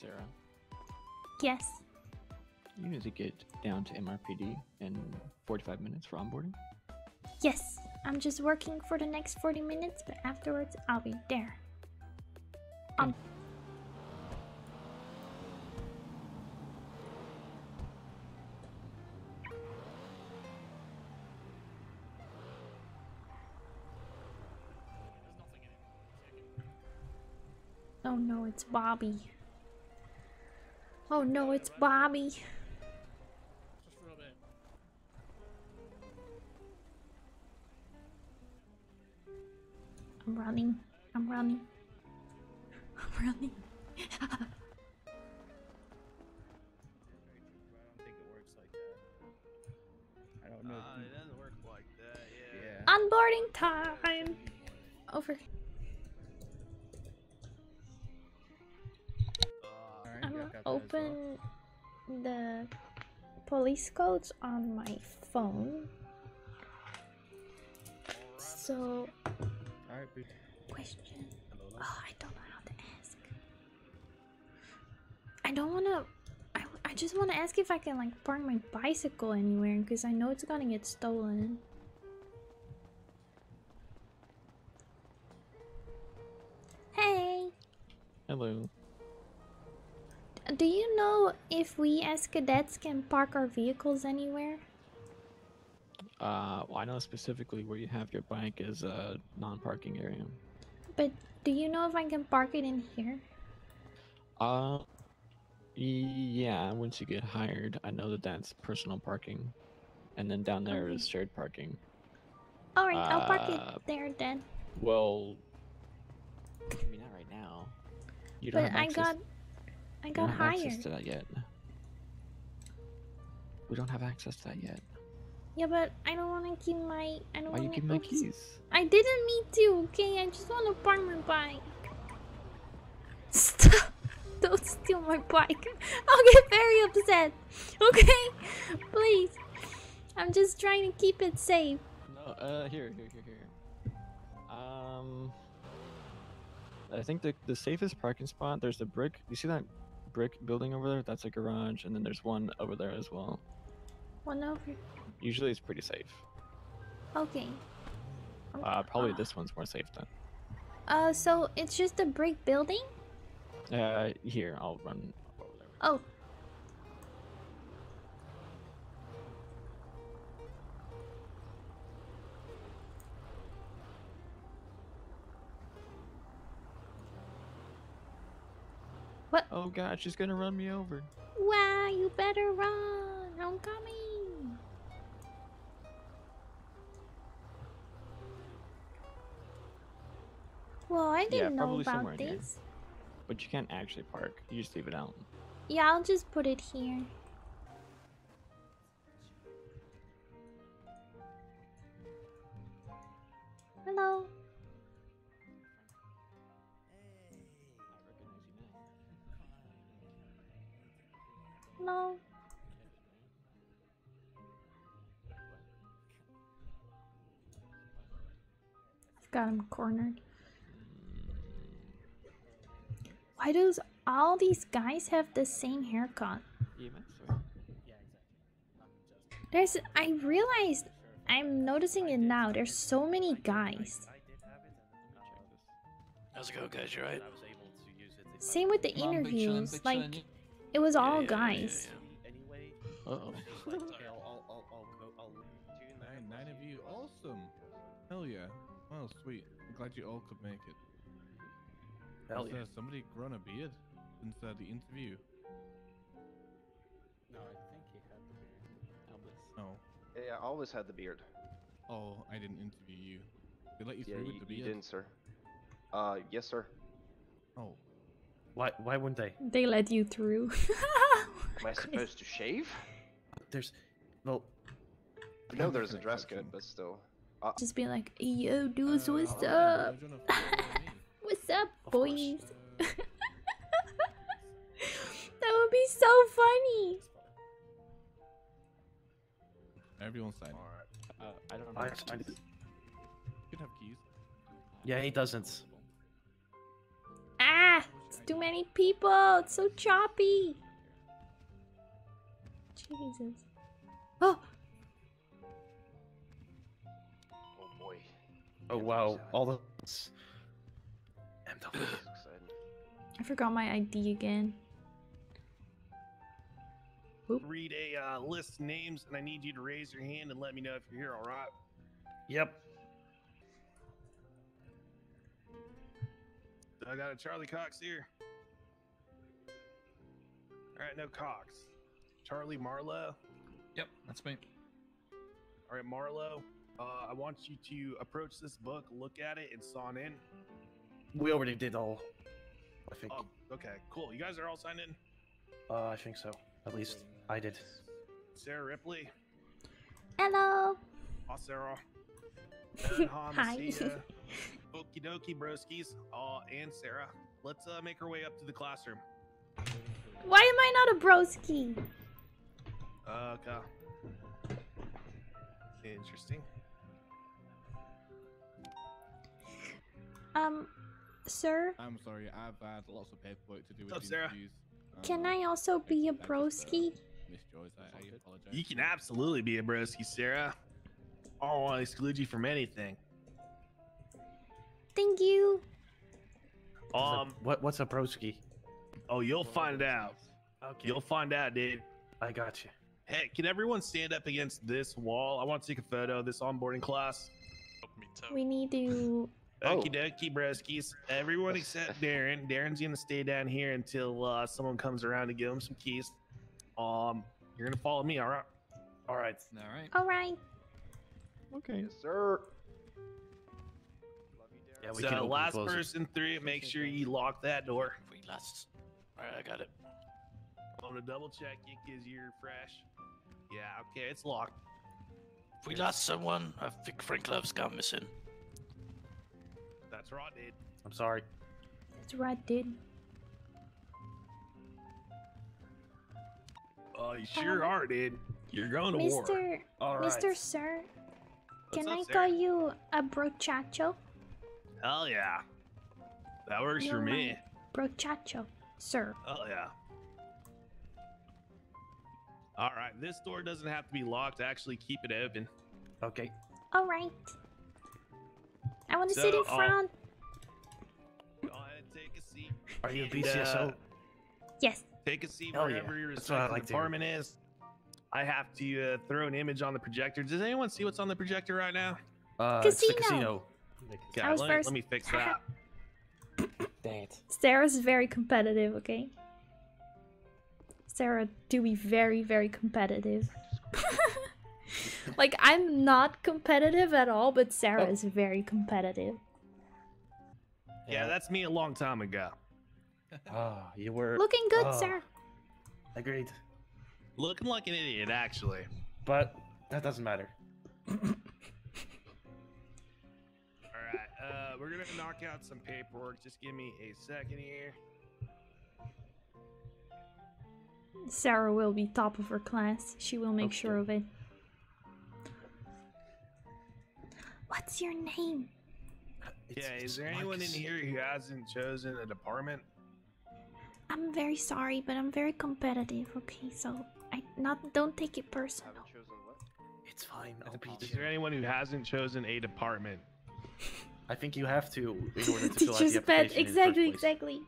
Sarah, yes. you need to get down to MRPD in 45 minutes for onboarding. Yes. I'm just working for the next 40 minutes, but afterwards I'll be there. Um. Oh no, it's Bobby. Oh no, it's Bobby. Like that, you- yeah. yeah. Onboarding time. Over. I'm gonna as well. open the police codes on my phone. So, Alright, we- question. Oh, I don't know how to ask. I don't wanna. I, I just wanna ask if I can like park my bicycle anywhere because I know it's gonna get stolen. Hey, Hello. do you know if we as cadets can park our vehicles anywhere? Uh, well, I know specifically where you have your bike is a non-parking area. But do you know if I can park it in here? Uh, yeah. Once you get hired, I know that that's personal parking, and then down there is Okay. shared parking. Alright, I'll park Uh, it there then. Well, I mean not right now. You don't But have I access. got I got don't have access to that yet. We don't have access to that yet. Yeah, but I don't want to keep my. I don't Why you keep my keys? I didn't mean to. Okay, I just want to park my bike. Stop! Don't steal my bike. I'll get very upset. Okay, please. I'm just trying to keep it safe. No, uh, here, here, here, here. Um, I think the the safest parking spot. There's a brick. You see that brick building over there? That's a garage, and then there's one over there as well. One over. Usually, it's pretty safe. Okay. Uh, probably this one's more safe then. Uh, so it's just a brick building. Uh, here, I'll run over there. Oh. What? Oh god, she's gonna run me over. Wow, you better run. I'm coming. Well, I didn't know probably somewhere about this. But you can't actually park. You just leave it out. Yeah, I'll just put it here. Hello. Hello. I've got him cornered. Why does all these guys have the same haircut? There's I realized I'm noticing it now. There's so many guys. How's it going, guys? You right? Same with the Come on, big chillin', interviews. Like it was all yeah, yeah, guys. Anyway, Uh oh. nine of you, awesome. Hell yeah. Well, sweet. I'm glad you all could make it. Hell Has yeah. uh, somebody grown a beard since uh, the interview? No, I think he had the beard. No. Yeah, I always had the beard. Oh, I didn't interview you. They let you Yeah, through you, with the beard? you didn't, sir. Uh, yes, sir. Oh, Why? Why wouldn't they? They let you through. Am I supposed to shave? There's, well, I know there's a dress code, but still. Uh, Just be like, yo, dudes, Uh, what's up? well, do you wanna follow me? What's up, Of course. Boys? That would be so funny. everyone's signed. Uh, I don't I, know. I, You could have keys. yeah, he doesn't. Ah, it's too many people. It's so choppy. Jesus. Oh, Oh boy. Oh wow, all this. MW. This exciting. I forgot my ID again. Read a uh, list of names, and I need you to raise your hand and let me know if you're here. All right. Yep. I got a Charlie Cox here. All right, no Cox. Charlie Marlowe. Yep, that's me. All right, Marlowe. Uh, I want you to approach this book, look at it, and sign in. We already did all. I think. Oh, okay, cool. You guys are all signed in. Uh, I think so. At least I did. Sarah Ripley. hello. Oh, Sarah. And Hi. Hamasia. Okie dokie, broskies. Uh, and Sarah. Let's uh, make our way up to the classroom. Why am I not a broski? Uh, okay. Interesting. Um, sir, I'm sorry, I've had lots of paperwork to do with What's up, the Sarah? can Um, I also be a just, broski? Miss Joyce, I, I apologize. You can absolutely be a broski, Sarah. I don't want to exclude you from anything. Thank you. Um, what? What's a broski? oh, you'll find out. Okay. You'll find out, dude. I got you. Hey, can everyone stand up against this wall? I want to take a photo of this onboarding class. We need to. Oh. Okie dokie, broskies. Everyone except Darren. Darren's gonna stay down here until uh, someone comes around to give him some keys. Um, you're gonna follow me, all right? All right. All right. All right. Okay. Yes, sir. Love you, Darren. Yeah, we can So open and last close it. person through, make sure you lock that door. We last. All right, I got it. I'm gonna double check you because you're fresh. Yeah, okay, it's locked. If we lost someone, I think Frank Love's gone missing. That's right, dude. I'm sorry. That's right, dude. Oh, you sure Um, are, dude. You're going to war. Mr. All right. Mr. Sir, What's can up, I Sarah? call you a brochacho? Hell yeah. That works for You're me. Brochacho, sir. Hell yeah. All right, this door doesn't have to be locked. Actually, keep it open. Okay. All right. I want to sit in uh, front. Go ahead, take a seat. Are you a And, uh, BCSO? Yes. Take a seat Hell yeah. your That's what I respective like to department is. I have to uh, throw an image on the projector. Does anyone see what's on the projector right now? Uh, it's the Casino. casino. Okay, I was let, me- first. let me fix that. Dang it. Sarah's very competitive, okay? Sarah, do be very, very competitive. like, I'm not competitive at all, but Sarah Oh. is very competitive. Yeah, that's me a long time ago. Ah, you were Looking good, Oh. sir. agreed, Looking like an idiot, actually. but that doesn't matter. All right, uh, we're gonna knock out some paperwork. Just give me a second here. Sarah will be top of her class. She will make Okay. sure of it. What's your name? It's- yeah, is there anyone in here who hasn't chosen a department? I'm very sorry, but I'm very competitive, okay? So I not don't take it personal. Haven't chosen what? It's fine. I'll beat Is there anyone who hasn't chosen a department? I think you have to in order to fill out Teacher's the pet. application in the Exactly, first place. exactly.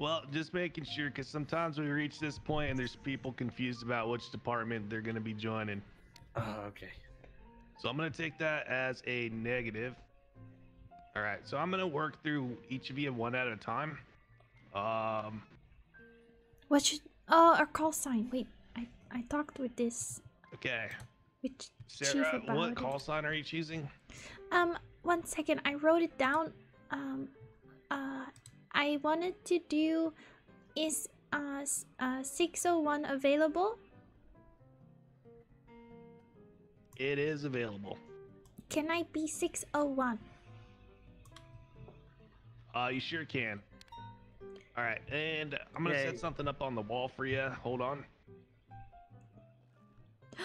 Well, just making sure, because sometimes we reach this point and there's people confused about which department they're going to be joining. Oh, okay. So I'm going to take that as a negative. All right, so I'm going to work through each of you one at a time. Um, What should oh our call sign? Wait, I I talked with this okay. with Ch- Chief Sarah, what it. call sign are you choosing? Um, one second. I wrote it down. Um, uh, I wanted to do is uh uh six oh one available? It is available. can I be 601? Uh, you sure can. All right, and I'm gonna Yay. set something up on the wall for you. Hold on.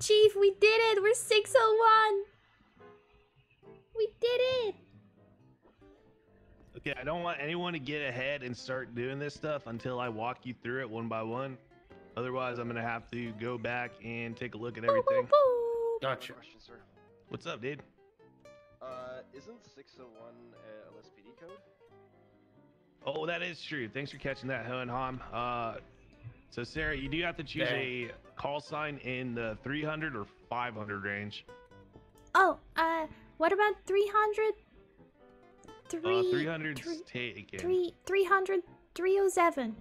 Chief, we did it! We're 601! We did it! Okay, I don't want anyone to get ahead and start doing this stuff until I walk you through it one by one. Otherwise, I'm gonna have to go back and take a look at Boo, boo, everything. Gotcha. Question, sir. What's up, dude? Uh, isn't 601 a LSPD code? Oh, that is true. Thanks for catching that, Hohenheim. Uh, so Sarah, you do have to choose a call sign in the 300 or 500 range. Oh, uh, what about 300? Three, Uh, 300's three- taken. three, 300, 307.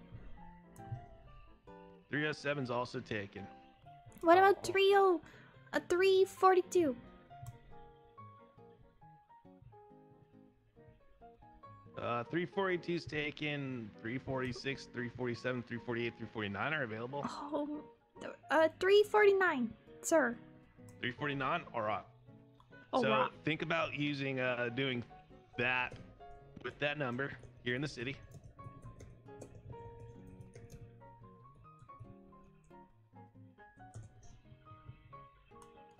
307's also taken. What about 30, uh, 342? Uh, 342's taken. 346, 347, 348, 349 are available. Oh, uh, 349, sir. 349, all right. All so right. think about using uh doing that with that number here in the city.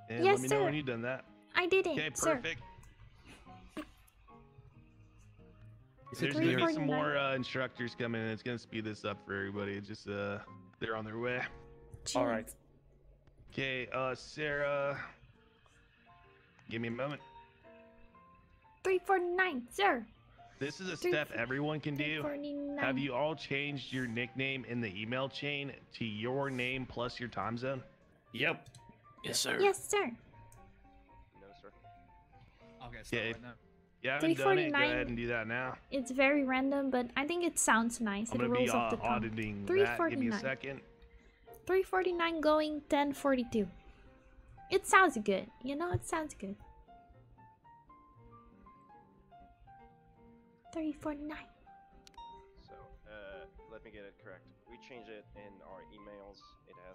And Yes, let me know when sir. you've done that. I did it, Okay, perfect. Is There's gonna be some more uh, instructors coming in. It's gonna speed this up for everybody. It's just uh, they're on their way. Gee. All right. Okay, uh, Sarah, give me a moment. 349, sir. This is a Three- step everyone can do. 349. Have you all changed your nickname in the email chain to your name plus your time zone? Yep. Yes, sir. Yes, sir. No, sir. I'll get Yeah, started now. Yeah, I haven't done it. Go 349. ahead and do that now. It's very random, but I think it sounds nice. I'm it gonna be rolls uh, off the tongue. auditing that. Give me a second. 349 going 1042. It sounds good. You know, it sounds good. 349. So, uh, let me get it correct. We change it in our emails.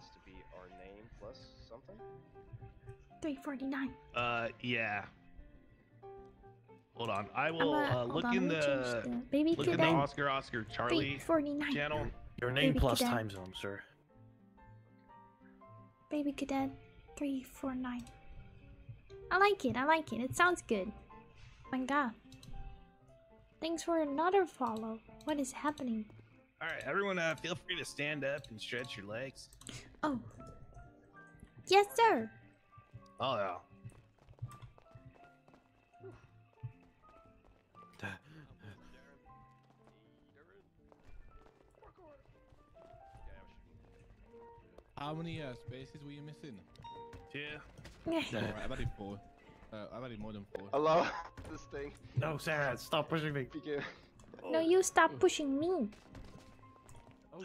It has to be our name plus something. 349. Uh, yeah. Hold on. I will gonna- uh, look on, in let me change the the baby look in the. Oscar Oscar Charlie 349. channel. Your name Baby plus cadet. time zone, sir. Baby cadet 349. I like it. I like it. It sounds good. My god. Thanks for another follow. What is happening? All right, everyone, uh, feel free to stand up and stretch your legs. Oh. Yes, sir. Oh yeah. How many uh, spaces were you missing? Yeah. Yeah. Alright, I've added four. Uh, I've added more than four. Hello? this thing. No, Sarah, stop pushing me. Begin. No, you stop pushing me.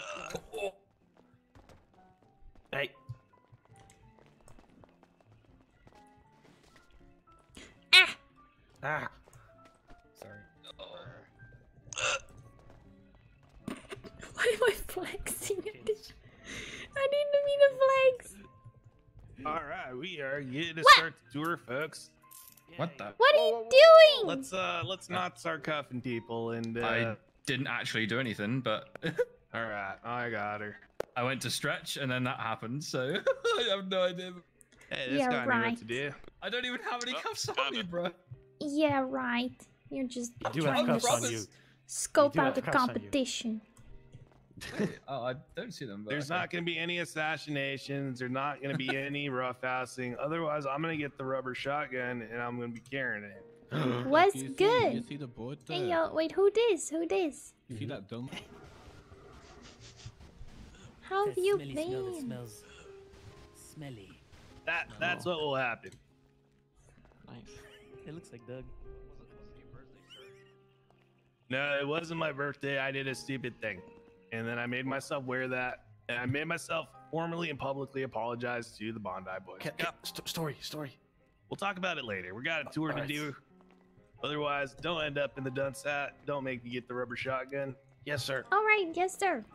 Oh. Hey. Ah! Ah. Sorry. Why am I flexing? I didn't mean to flex. All right, we are getting to What? start the tour, folks. What the? What are you whoa, whoa. doing? Let's uh, let's not start cuffing people and. Uh, I didn't actually do anything, but All right, I got her. I went to stretch and then that happened, so I have no idea. Hey, this Yeah, guy knew right. what to do. I don't even have any Oh, cuffs damn on me, it. bro. Yeah, right. You're just You do trying have to on you. scope do out the cuffs on competition. oh, I don't see them. There's not going to be any assassinations. There's not going to be any roughhousing. Otherwise, I'm going to get the rubber shotgun and I'm going to be carrying it. What's You see- You good? see the board Hey there? yo, wait, who this? Who this? You see that dumb? How have you smelly smell that been? smells smelly. That that's what will happen. Nice. It looks like Doug. No, it wasn't my birthday. I did a stupid thing, and then I made myself wear that, and I made myself formally and publicly apologize to the Bondi boys. Ca- ca- st- story, story. We'll talk about it later. We got a tour to Alright. do. Otherwise, don't end up in the dunce hat. Don't make me get the rubber shotgun. Yes, sir. All right, yes, sir.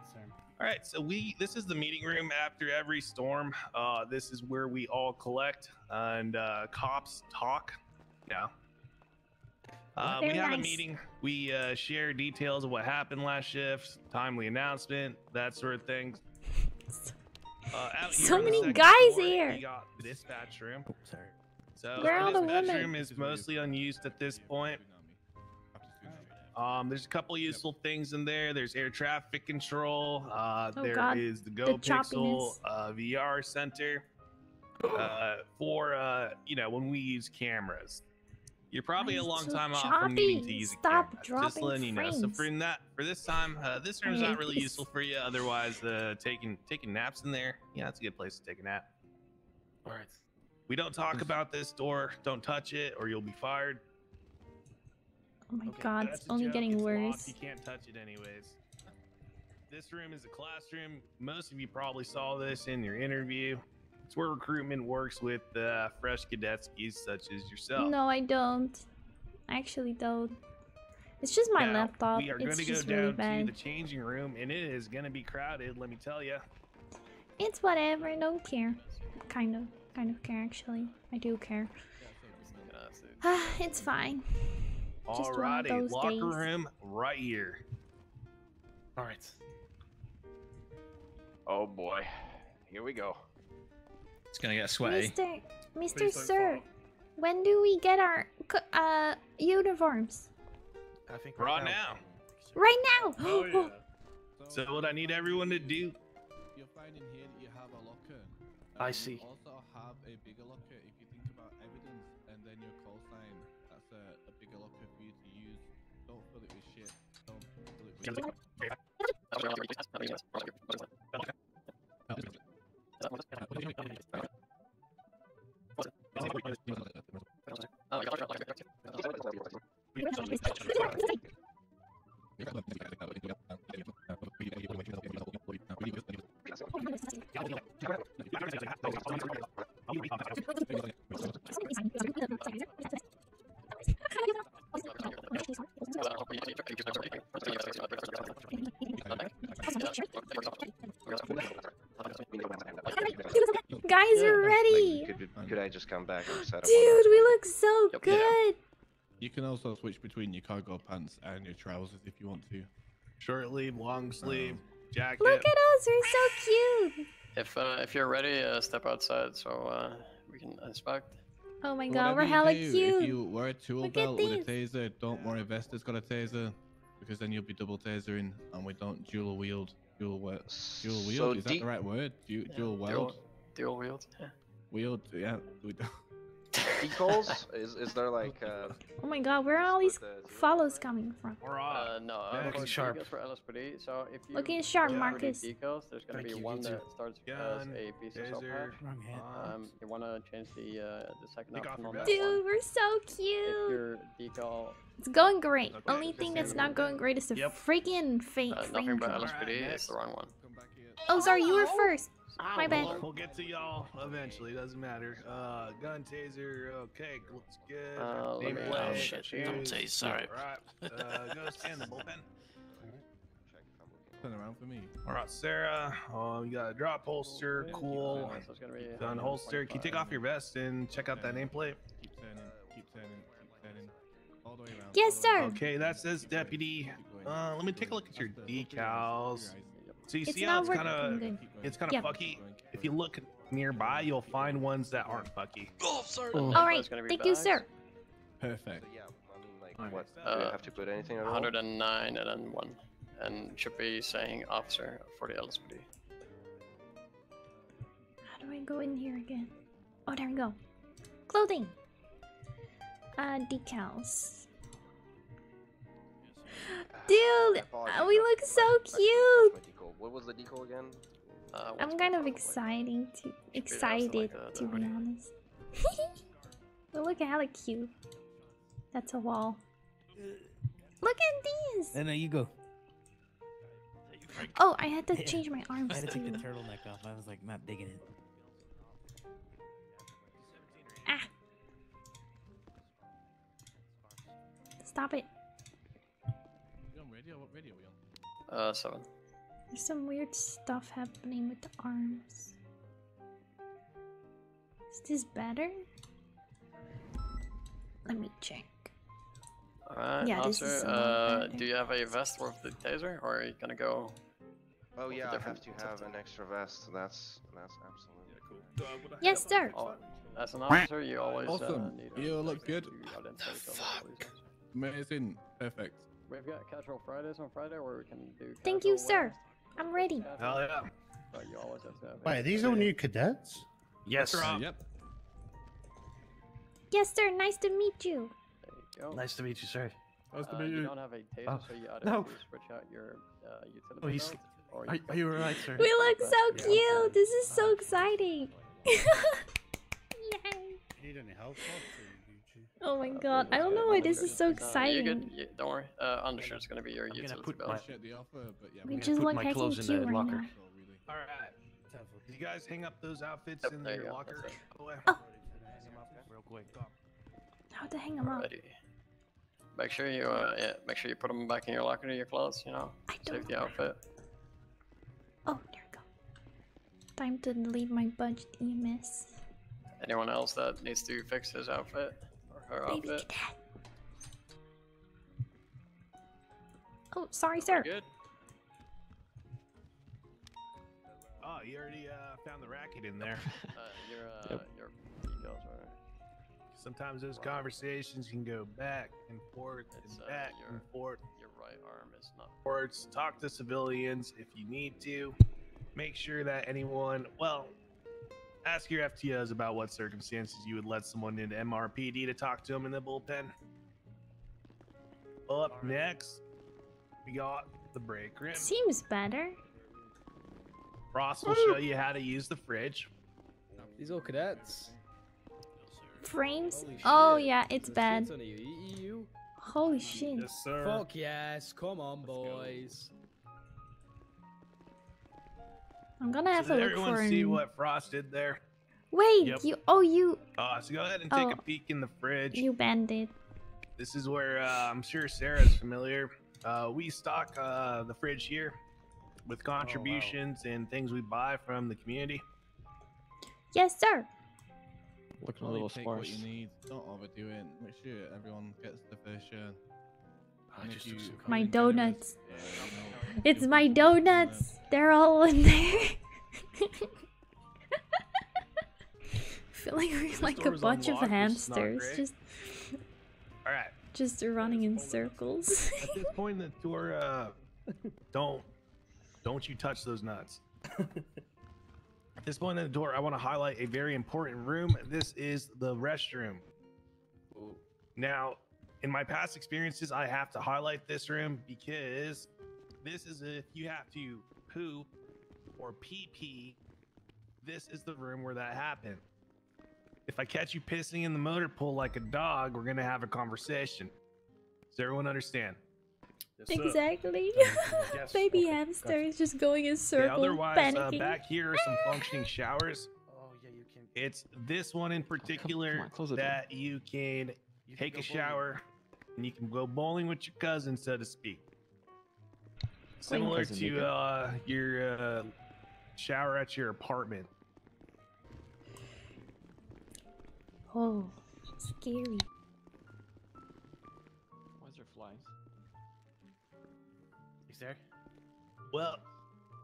All right, so we this is the meeting room after every storm. Uh, this is where we all collect and uh, cops talk. Yeah. Uh, we Very have a meeting. We uh, share details of what happened last shift, timely announcement, that sort of thing. Uh, out So here many guys floor, here. We got the dispatch room. Oh, sorry. So Where are the the dispatch women? room is mostly unused at this point. Um, there's a couple useful things in there. There's air traffic control. Uh, Oh, there God. is the The Pixel uh, VR center uh, for uh, you know when we use cameras. You're probably Why a long so time off from needing to choppy? use a Stop camera. Just dropping letting you know. So for that, for this time, uh, this room's not really this. useful for you. Otherwise, uh, taking taking naps in there, yeah, it's a good place to take a nap. All right. We don't talk about this door. Don't touch it, or you'll be fired. Oh my Okay, god, it's only joke, getting it's worse. locked, You can't touch it anyways. This room is a classroom. Most of you probably saw this in your interview. It's where recruitment works with uh, fresh cadetskis such as yourself. No, I don't. I actually don't. It's just my Now, laptop. We are going to go really down bad. to the changing room, and it is going to be crowded. Let me tell you. It's whatever. I don't care. Kind of. Kind of care actually. I do care. it's fine. Just one Alrighty, locker days. room right here. All right. Oh boy. Here we go. It's gonna get sweaty. Mr. Mr. Please don't Sir, when do we get our uh uniforms? I think Right now. Right now. Oh yeah. So what I need everyone to do You'll find in here that you have a locker. I see. You also have a bigger locker it with Guys are Like, ready. could, could I just come back and set up? Dude, we look so good. You can also switch between your cargo pants and your trousers if you want to. short sleeve, long sleeve, jacket. Look at us. We're so cute. If uh, if you're ready, uh, step outside so uh, we can inspect. Oh my god, we're you hella do, cute. If you wear a tool Look at belt with a taser, don't worry, Vesta's got a taser, because then you'll be double tasering, and we don't dual wield. Dual wield. Dual wield. So is that the right word? Du- Yeah, dual dual- wield. Dual wield. Yeah. Wield. Yeah. We don't. Decals? is is there like uh Oh my god, where are all these the follows right? coming from? Alright. Uh, no, Yeah, uh, looking sharp. for LSPD. So if you Looking sharp, go Marcus. Decals, there's gonna Thank be you, one you that too. starts as a piece of soap taser, patch. Wrong hand. Um, you wanna change the uh, the second option on vest. that Dude, one. we're so If cute. your decal, It's going great. Okay, Only thing that's not going great is the Yep. freaking fake uh, nothing but drop. LSPD, Alright, it's the wrong one. Come back here. Oh, sorry, you were first. My bad. We'll, we'll get to y'all eventually. Doesn't matter. Uh, gun taser. Okay, looks good. Uh, let me- oh, shit, don't shoes, tase, sorry. Right. Uh, go stand the bullpen. check if Turn around for me. All right, Sarah. Um, you got a drop holster. Cool. So it's gonna Gun holster. Can you take off your vest and check out that nameplate? Keep turning. Keep turning. Keep turning. All the way around. Yes, all the way sir. Okay, that says deputy. Uh, let me take a look at your Faster. Look through your decals. Eyes. So you It's see how not it's working kind of good. Keep it's kind of Yep. fucky. If you look nearby, you'll find ones that aren't fucky. Oh, sorry. All It's right, gonna thank you, sir. Perfect. So yeah, I mean like Alright. what do I Uh, have to put anything at all? 109 and then one, and should be saying officer for the LSPD. How do I go in here again? Oh, there we go. Clothing. Uh, decals. Dude, uh, we look so cute. My decal. What was the deco again? Uh, I'm kind of phone, like? exciting to also excited like the- to the be honest. we look hella cute. That's a wall. Look at these. No, no, you go. Oh, I had to change my arms. I had to take the turtleneck off. I was like not digging it. Ah. Stop it. You on radio? What radio are we on? Uh, seven. There's some weird stuff happening with the arms. Is this better? Let me check. Alright, Yeah, this is officer, uh, do you have a vest with the taser, or are you gonna go? Oh yeah, I have to have an extra vest. That's that's absolutely cool. Yes, sir. Oh, as an officer, you always uh, need a You look good. to identify yourself as a police officer. Amazing. Perfect. We've got casual Fridays on Friday where we can do. Thank you, sir. wear, I'm ready. casual, Hell yeah. But you always have have. Wait, a- are these all new cadets? Yes. Uh, yep. Yes, sir. Nice to meet you. There you go. Nice to meet you, sir. Nice to Uh, meet you you. don't have a taser, Oh, so you either no. have to switch out your uh, utility Oh, he's. or Are, you are you alright, sir? We look so Yeah. cute. This is so exciting. Yay. Need any help? Oh my god. I don't know why this is so No, you're exciting. good. You, don't worry. Uh, undershirt is gonna be your I'm gonna utility put belt. my- Appreciate the offer, but yeah. We we're just gonna look my heckin' clothes in cute the right locker. now. go, really. All right. Did you guys hang up those outfits Yep, in there you your go, locker? that's it. by the way? Oh. Real quick. How to hang them up? Alrighty. Make sure you uh, yeah, make sure you put them back in your locker to your clothes. You know, I don't safety know. outfit. Oh, there we go. Time to delete my budget E EMS. Anyone else that needs to fix his outfit or her Baby outfit? cadet. Oh, sorry, sir. Good. Oh, you already uh, found the racket in there. Uh, your uh, Yep. your details are. Sometimes those conversations can go back and forth It's, and uh, back your- and forth. Your right arm is not. Reports. Talk to civilians if you need to. Make sure that anyone, well, ask your FTOs about what circumstances you would let someone into MRPD to talk to them in the bullpen. Up next, we got the break room. Seems better. Ross will show you how to use the fridge. These all cadets. Frames? Oh, yeah, it's Some bad. shit's on you. EU. Holy shit. Yes, sir. Fuck yes. Come on, boys. I'm gonna have So to look everyone for see an... what Frost did there? Wait, Yep. you. Oh, you. Uh, so go ahead and take Oh. a peek in the fridge. You bandit. This is where uh, I'm sure Sarah's familiar. Uh, we stock uh, the fridge here with contributions and things we buy from the community. Yes, sir. Looking a Only little take sparse. what you need. Don't overdo it. Make sure everyone gets the fair share. My you think of it, donuts. yeah, you know, It's my put some in there. donuts. They're all in there. I feel like we're like a bunch of unlocked, which is not hamsters, great. just All right. just running in circles. At this point in the door, uh, don't don't you touch those nuts. At this point in the door, I want to highlight a very important room. This is the restroom. Now, in my past experiences, I have to highlight this room because this is if you have to poo or pee pee, this is the room where that happened. If I catch you pissing in the motor pool like a dog, we're gonna have a conversation. Does everyone understand? exactly. Yes, Baby okay, hamster gotcha. is just going in Yeah, circles, otherwise, uh, back here are some functioning showers. Oh yeah, you can. It's this one in particular on, close the door. that you can You can take a bowling. shower and you can go bowling with your cousin, so to speak. Similar to uh, your uh, shower at your apartment. Oh, scary. Why is there flies? Is there? Well,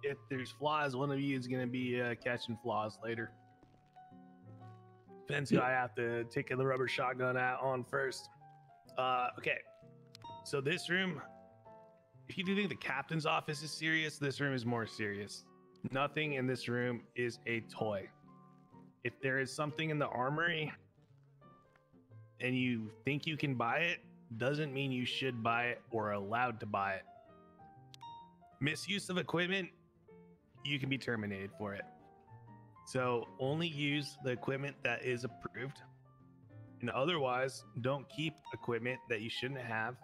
if there's flies, one of you is going to be uh, catching flies later. Depends who I have to take the rubber shotgun out on first. Uh, okay, so this room, if you do think the captain's office is serious, this room is more serious. Nothing in this room is a toy. If there is something in the armory and you think you can buy it, doesn't mean you should buy it or allowed to buy it misuse of equipment, you can be terminated for it. So only use the equipment that is approved. And otherwise, don't keep equipment that you shouldn't have.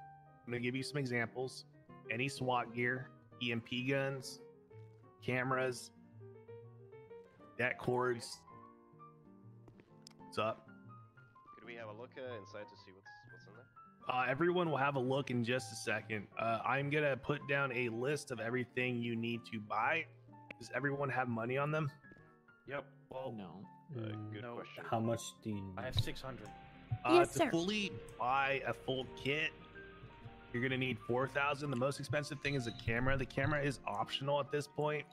I'm going to give you some examples. Any SWAT gear, EMP guns, cameras, that cords. What's up? Could we have a look uh, inside to see what's what's in there? Uh, everyone will have a look in just a second. Uh, I'm gonna put down a list of everything you need to buy. Does everyone have money on them? Yep. Well, no. Uh, good no, question. How much do you I have 600. Uh, Yes, to sir. fully buy a full kit, you're gonna need four thousand. The most expensive thing is a camera. The camera is optional at this point.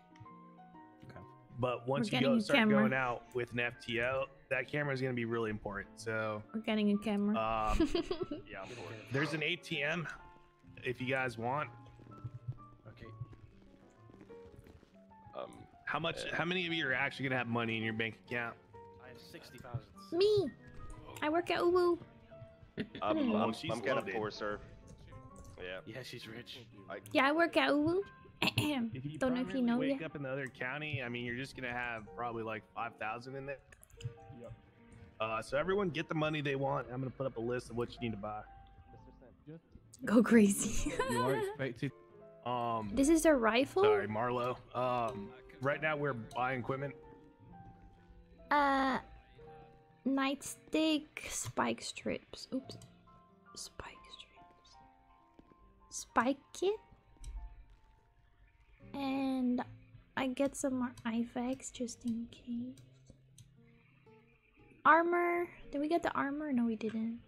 Okay. But once you go start camera. going out with an FTO, that camera is gonna be really important. So We're getting a camera. um, Yeah, I'm for it. there's an ATM if you guys want. Okay. Um, How much? Uh, how many of you are actually gonna have money in your bank account? I have 60,000. Me. I work at Uwu. I'm, Oh, I'm, she's I'm kind of poor, sir. Yeah. Yeah, she's rich. Yeah, I work at Uwu. If you Don't know if you permanently know wake yet. up in the other county, I mean, you're just gonna have probably like five thousand in there. Yep. Uh, so everyone get the money they want. I'm gonna put up a list of what you need to buy. Go crazy. You are expected. Um, this is a rifle? sorry, Marlowe. Um, right now we're buying equipment. Uh, nightstick spike strips. Oops. Spike strips. Spike kit. And I get some more IFAKs just in case. Armor. Did we get the armor? No, we didn't.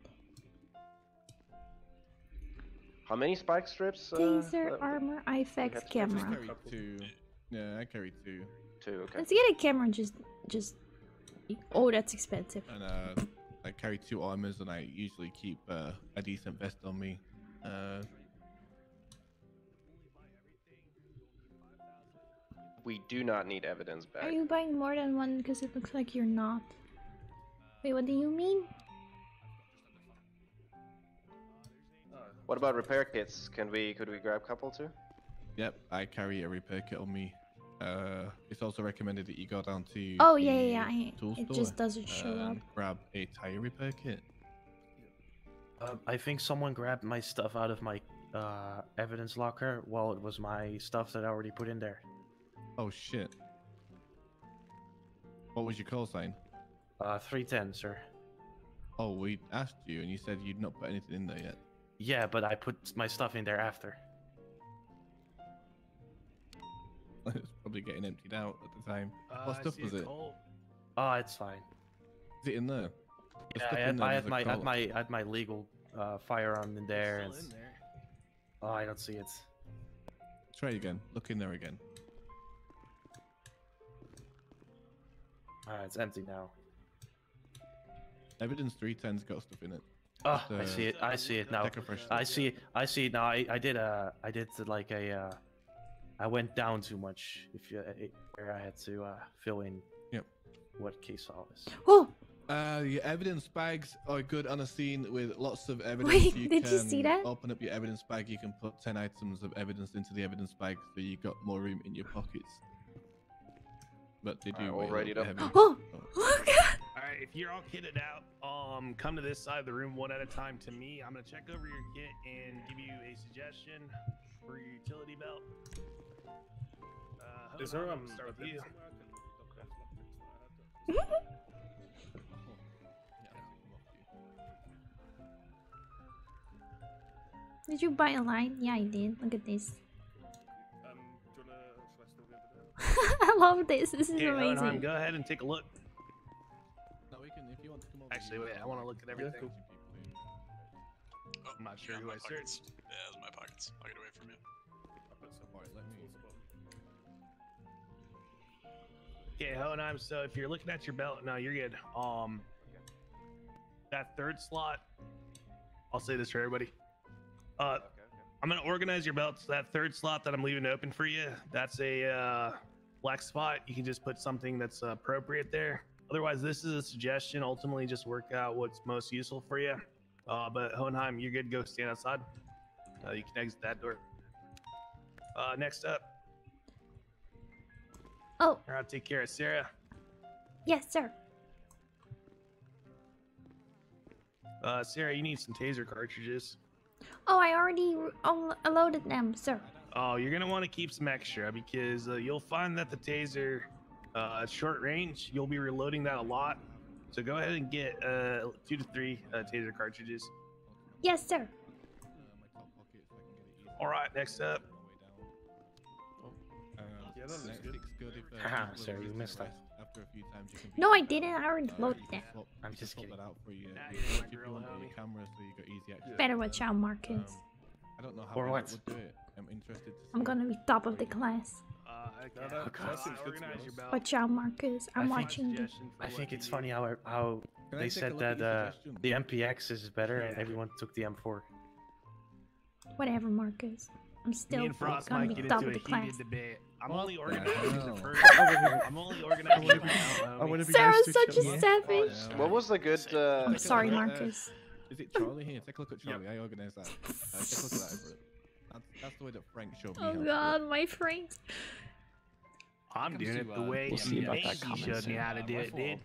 How many spike strips? Uh, Taser, uh, armor, have IFAKs, to I camera. carry two. Yeah, I carry two. Two. Okay. Let's get a camera. Just, just. Oh, that's expensive. And uh, I carry two armors, and I usually keep uh, a decent vest on me. Uh, We do not need evidence back. Are you buying more than one? Because it looks like you're not. Wait, what do you mean? What about repair kits? Can we could we grab a couple too? yep, I carry a repair kit on me. Uh, it's also recommended that you go down to. Oh, yeah, yeah, yeah, I- tool it store just doesn't show and up. Grab a tire repair kit. Uh, I think someone grabbed my stuff out of my uh, evidence locker. Well, it was my stuff that I already put in there. Oh shit. What was your call sign? Uh, 310, sir. Oh, we asked you, and you said you'd not put anything in there yet. Yeah, but I put my stuff in there after. it's probably getting emptied out at the time. Uh, what stuff was it? Colt. Oh, it's fine. Is it in there? Yeah, I had, there I had my, I had my, I had my legal uh, firearm in there. It's still in there. Oh, I don't see it. Try it again. Look in there again. Uh, it's empty now. Evidence 310's got stuff in it. Oh, Just, I uh, see it. I see it now. Take a fresh I see. I see it now. I, I did a I did like a uh, I went down too much. If you it, where I had to uh, fill in. Yep. What case all this? Oh, Uh, your evidence bags are good on a scene with lots of evidence. Wait, you did can you see that? Open up your evidence bag. You can put ten items of evidence into the evidence bag, so you got more room in your pockets. But did you Alright, weigh all a ready little to- bit heavy? oh, Oh. look. All right, if you're all kitted out, um, come to this side of the room one at a time to me. I'm gonna check over your kit and give you a suggestion for your utility belt. Uh, Is there um? Start with you. Did you buy a line? Yeah, I did. Look at this. Um, do you wanna? I still be? I love this. This is Okay, Hohenheim, amazing. go ahead and take a look. No, we can. If you want to come over. Actually, wait. I want to look at everything. Two people. I'm not sure yeah, who I pockets. searched. Yeah, it was my pockets. I'll get away from you. Okay, Hohenheim. So if you're looking at your belt, no, you're good. Um, that third slot. I'll say this for everybody. Uh, Okay, okay. I'm gonna organize your belts. That third slot that I'm leaving open for you, that's a uh, black spot. You can just put something that's uh, appropriate there. Otherwise, this is a suggestion. Ultimately, just work out what's most useful for you. Uh, but Hohenheim, you're good. Go stand outside. Uh, you can exit that door. Uh, next up, Oh, I'll take care of Sarah. yes, sir. Uh, Sarah, you need some taser cartridges. Oh, I already loaded them, sir. Oh, you're gonna want to keep some extra because uh, you'll find that the taser, uh, short range, you'll be reloading that a lot. So go ahead and get uh, two to three uh, taser cartridges. Yes, sir. All right, next up. Yeah, that looks good. good if, uh, Haha, sorry, you missed the that. After a few times, you can No, I didn't. I already uh, loaded you that. swap- I'm just kidding. that out for you. Nah, you you're can my keep girl, one on homie. your camera so you got easy access. Better watch out, Marcus. Um, I don't know how Or Reddit what? would do it. I'm interested to I'm gonna be top of the class. Uh, okay. No, no, I'll that seems good to your. Watch out, Marcus. I'm I think- watching you. I think it's funny how how Can they said that uh, the MPX is better and everyone took the M4. Whatever, Marcus. I'm still gonna be top of the class. debate. I'm only the organizing hell? the first. I'm only organizing the first. I wanna be Sarah's nice such a each other. savage. Yeah. What was the good? Uh, I'm sorry, look at, uh, Marcus. Is it Charlie here? Take a look at Charlie. I organised that. Uh, take a look at that. Everett. That's, that's the way that Frank showed me. Oh to god, my Frank. I'm doing it the way We'll see about that Macy showed me how to do it, dude.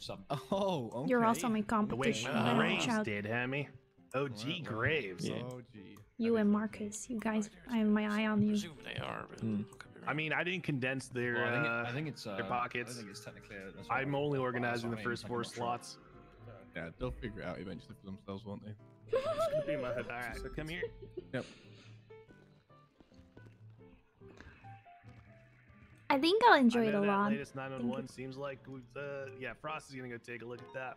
Oh, okay. You're also my competition. The way competition. You better watch Graves out. did, homie. OG Right, right. Graves. Yeah. Oh, gee. You and Marcus. You guys, I have my eye on you. Presume they are, but Hmm. could be I mean, I didn't condense their. Well, I think, it, I think it's uh, their pockets. I think it's technically. a- that's what I'm only organizing the that's what I mean, first four I'm sure. slots. Yeah, they'll figure it out eventually for themselves, won't they? It's gonna be in my head. All right, come here. Yep. I think I'll enjoy it know a that lot. latest 911 seems like uh, yeah, Frost is gonna go take a look at that.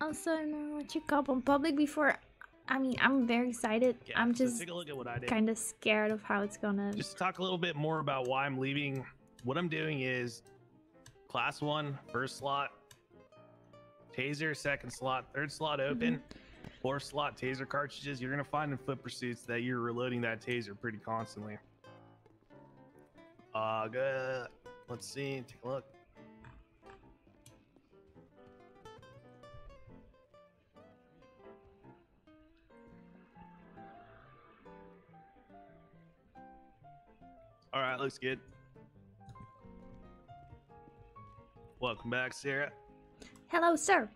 Also, know what you call on public before. I mean, I'm very excited. Yeah, I'm just take a look at what I did. kind of scared of how it's gonna. Just talk a little bit more about why I'm leaving. What I'm doing is class one, first slot, taser, second slot, third slot open, fourth slot taser cartridges. You're gonna find in foot pursuits that you're reloading that taser pretty constantly. Uh, good. Let's see. Take a look. All right, looks good. Welcome back, Sarah. Hello, sir.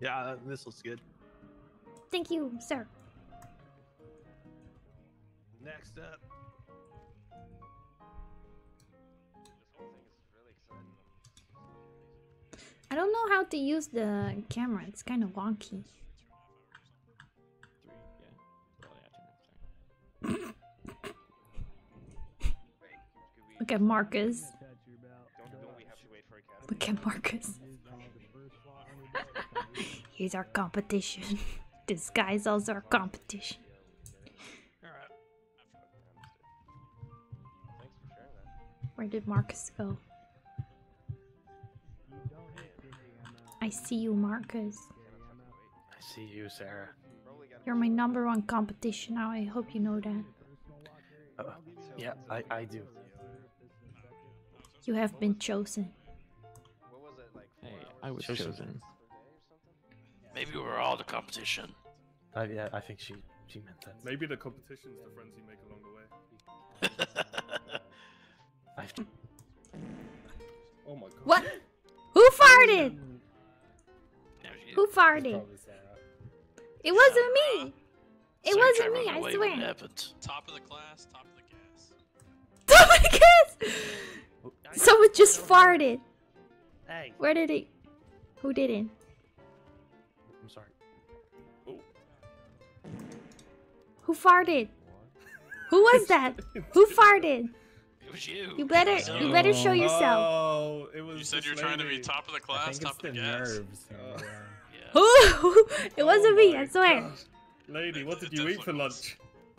Yeah, uh, this looks good. Thank you, sir. Next up, This whole thing is really exciting. I don't know how to use the camera. It's kind of wonky. Look at Marcus. Don't, don't we have to wait for a cat? Look at Marcus. He's our competition. This guy's also our competition. all right. Thanks for sharing that. Where did Marcus go? I see you, Marcus. I see you, Sarah. You're my number one competition now. I hope you know that. Uh, yeah, I, I do. You have been chosen. What was it like? Hey, I was Chosen. chosen. per day or something? Maybe we're all the competition. I, yeah, I think she she meant that. Maybe the competition's the friends you make along the way. I've, Oh my god. What? Who farted? Yeah, Who farted? It wasn't me. It Sorry, wasn't me. I swear. It happened. Top of the class, top of the gas. Oh my god! Someone just farted. Hey, Where did it? Who did it? I'm sorry. Who farted? Who was that? Who farted? It was you. You better, you better show yourself. Oh, it was. You said you're trying to be top of the I class, think top it's of the the gas. nerves. Yeah. Who? It wasn't Oh me. my I swear. gosh. Lady, what did It you eat for lunch?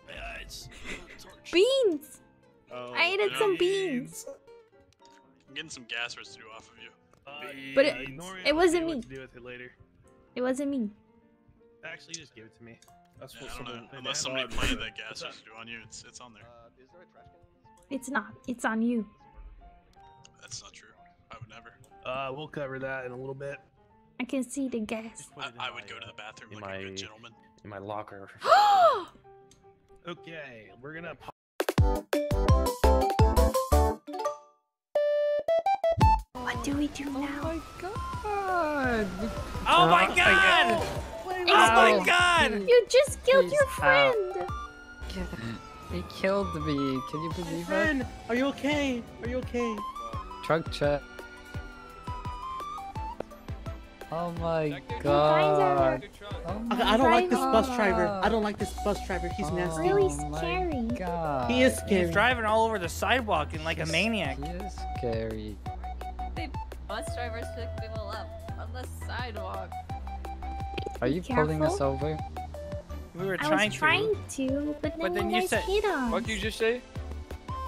Yeah, it's torch. Beans. Oh, I ate some beans. I'm getting some gas residue off of you. uh, But it- ignore it wasn't me. What to do with it later. It wasn't me. Actually, just give it to me. That's Yeah, what I don't know. someone. Unless somebody planted that gas residue on you, it's it's on there. Uh, is there a trash can in this place? It's not. It's on you. That's not true. I would never. Uh, we'll cover that in a little bit. I can see the gas. I, I my, would go to uh, the bathroom in like a my- good gentleman. In my locker. Okay, we're gonna. What do we do now? Oh my god! Oh my god! Oh my god! You just killed Please, your ow. friend. He killed me. Can you believe it? Friend, are you okay? Are you okay? Trunk check. Oh my Driver. god. Okay, oh I don't like this bus Driver. driver. I don't like this bus driver. He's oh nasty. Really Oh scary. god. He is He's driving all over the sidewalk and like a maniac. He is scary. The bus drivers pick people up on the sidewalk. Are you pulling us over? We were I trying was to. trying to, but then, But then you you guys said- hit us. What did you just say?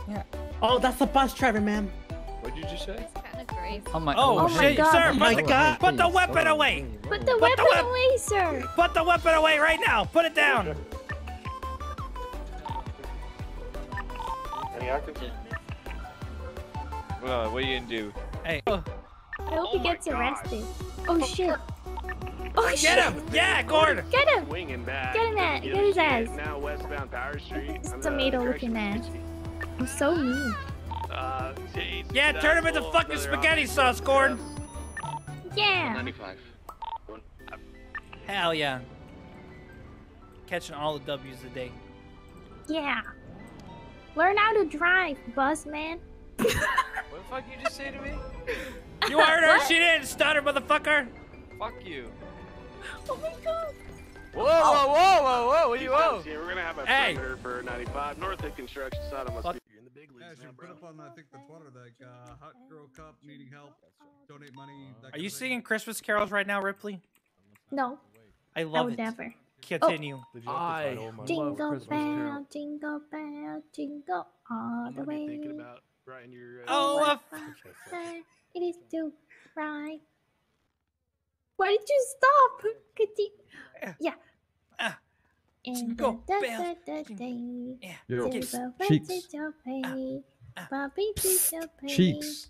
Yeah. Oh, that's the bus driver, ma'am. What did you just say? It's kind of crazy. Oh my Oh, Oh my shit, God. sir! Oh Put, my the, God. put the weapon oh, away! Put the Put the weapon wep- away, sir. Put the weapon away right now! Put it down! Any active? Well, what are you gonna do? Hey, oh. I hope he gets arrested. Oh shit. Oh shit. get him! Yeah, Gordon! Get him. Winging back. Get him at- Give get his ass. Now westbound Power Street. This tomato looking of ass. I'm so mean. Uh, Chase, Yeah, turn him into fucking spaghetti sauce, Gordon! Yeah. 95. Hell yeah. Catching all the W's today. Yeah. Learn how to drive, bus man. What the fuck you just say to me? You heard her? She didn't stutter, motherfucker! Fuck you. Oh my god. Whoa, whoa, whoa, whoa, whoa, what do you whoa? up, We're gonna have a Hey. perimeter for 95 north of construction side of Fuck. us. You're in the big leagues she now, put up on I think the Twitter like uh, hot girl cup needing help, donate money. That Are you of thing. singing Christmas carols right now, Ripley? No, I I love would it. never. Continue. Did you like I title Jingle Christmas bell, Carol? jingle bell, jingle all You the might be way. thinking about Brian, you're. Uh, Olaf! Sir, it is too right. Why did you stop? Could you... Yeah. And go, da, da, da, da, Yeah. Yo. Cheeks. Cheeks. Cheeks.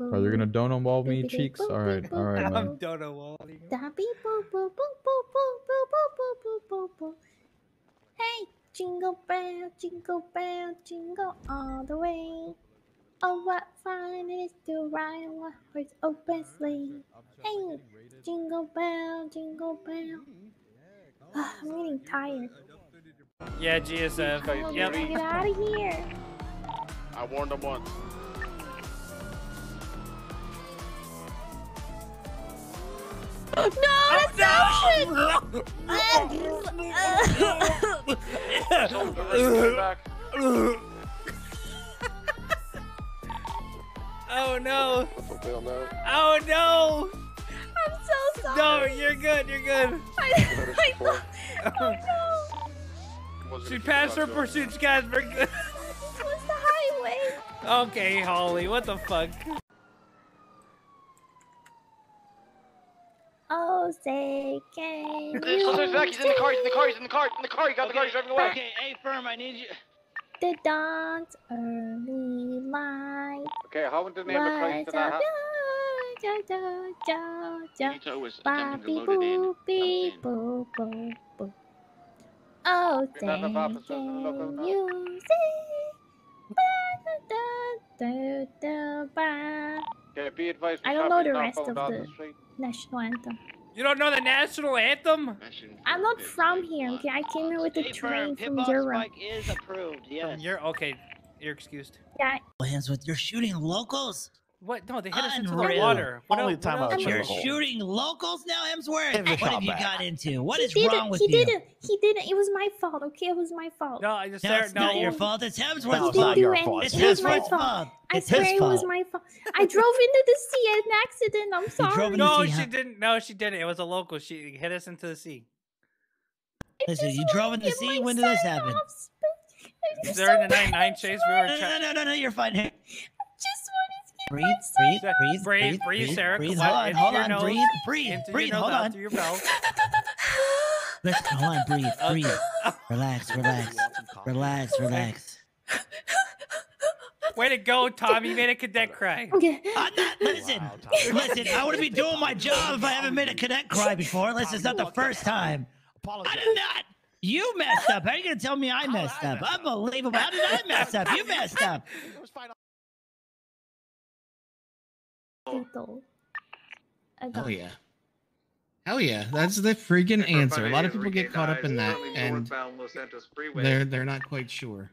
Are you gonna dono involve me cheeks? All right, all right, man. I'm dono walling. Hey, jingle bell, jingle bell, jingle all the way. Oh, what fun it is to ride on one horse open sleigh. Hey, jingle bell, jingle bell. Ah, I'm getting tired. Yeah, GSF. I'm Yep. get out of here. I warned them once. No, that's ocean! Oh no! They'll know. Oh no! I'm so sorry. No, you're good. You're good. I, I thought, oh no. She passed her pursuits, guys. We're good. This was the highway. Okay, Holly. What the fuck? Oh, say, can you There's back. He's in the car. He's in the car. He's in the car. In the car. You got the car. He's driving away. Okay, hey, firm, I need you. The dawn's early light Okay, how would the name of Christ was to that a house? da, da, da, da, Nito was Bobby attempting to load it in. boo, beep, boo, boo, boo. Oh, say, None of officers can are local you see? Ba, da, da, da, da, ba. Okay, be advised. I don't know the rest of down the national anthem. You don't know the national anthem? I'm not from here, okay? I came here with the Hey, train firm, from hitbox Europe. spike is approved. Yes. You're okay. You're excused. Yeah, Hemsworth you're shooting locals. What? No, they hit us into the Unreal. water. What Only el- time what I else? would You're Chill. shooting locals now, Hemsworth. Give it What shot have you back. got into? What he is didn't. wrong with you? he you? didn't. He didn't. It was my fault. Okay, it was my fault. No, I just No, there. it's not your fault. It's Hemsworth's he No, fault. it's didn't not do your fault. It's It was my fault. fault. I It's swear his it was fault. my fault. I drove into the sea at an accident. I'm drove sorry. into- No, see, she huh? didn't. No, she didn't. It was a local. She hit us into the sea. I Listen, just you wanna drove in the get sea? my When did this sign happen? off, sp- I'm During the so 99 chase, we were No, no, trying. no, no, no, you're fine. Breathe, my breathe, sign breathe, Breathe, breathe, breathe, Sarah. breathe. Hold on, on, hold on, breathe, breathe, breathe. Hold on. through your mouth. Listen, hold on, breathe, Uh, breathe. Relax, relax, relax, relax. Way to go, Tom. You made a cadet cry. Okay. I'm not. Listen, listen. I wouldn't be doing my job if I haven't made a cadet cry before. This it's not the first time. Apologize. I did not. You messed up. How are you gonna tell me I messed up? messed up? Unbelievable. How did I mess up? You messed up. It was fine. Lethal. I got Hell yeah. Hell yeah. That's the freaking answer. A lot of people get caught up in that and they're they're not quite sure.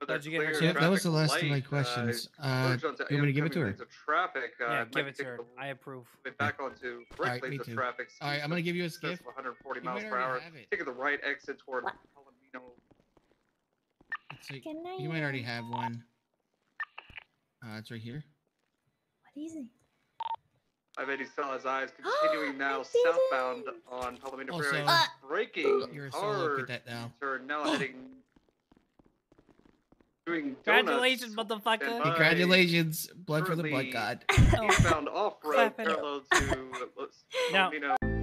but you get her Yep, that was the traffic last of my questions. Uh, Uh, you want me to give it to her? traffic. Uh, Yeah, give it to her. the I approve. back onto All right right, me lanes of too. traffic. All right, I'm gonna give you a skip. 140 You miles per hour. already have it. Taking the right exit toward Palomino. It's like, Can I, you might already uh, have one. Uh, it's right here. What is it? 580 still his eyes, continuing now did it! southbound on Palomino Also, Prairie. Uh, braking You're a solo hard. cadet now. Turn now heading. Doing Congratulations, donuts. motherfucker. Stand by. Congratulations, blood for the blood Currently god. Oh. Eastbound off road Clap it up. parallel to Now- Palomino